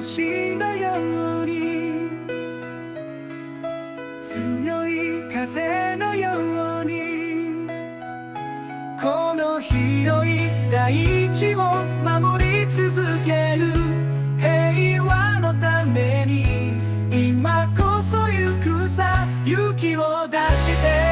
星のように強い風のようにこの広い大地を守り続ける平和のために今こそ行くさ勇気を出して。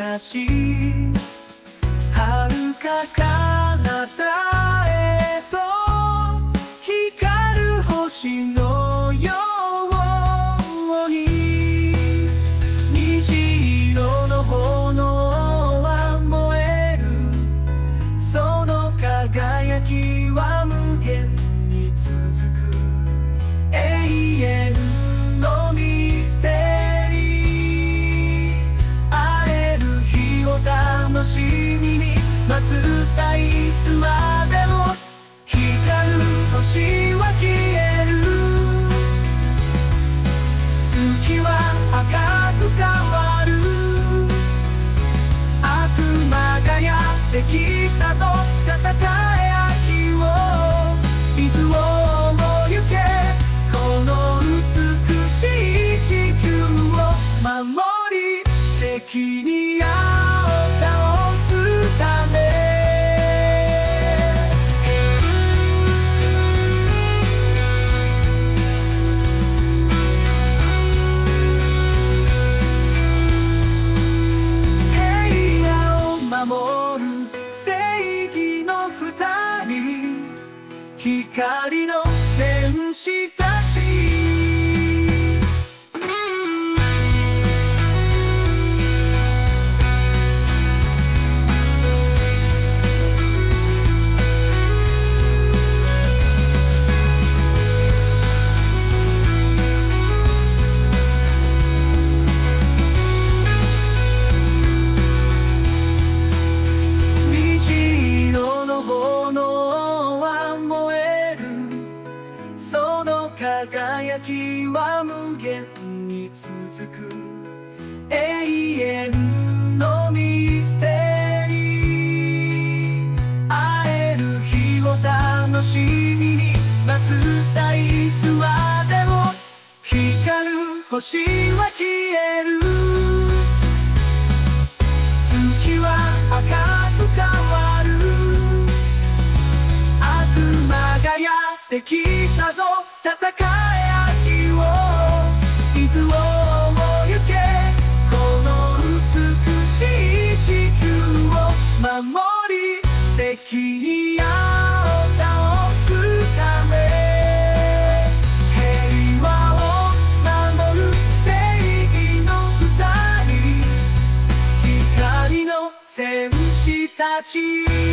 く日差し遥か彼方。光の戦士とは無限に続く。永遠のミステリー。会える日を楽しみに待つさいつまでも光る星は消える。月は赤く変わる。悪魔がやってきた。ti.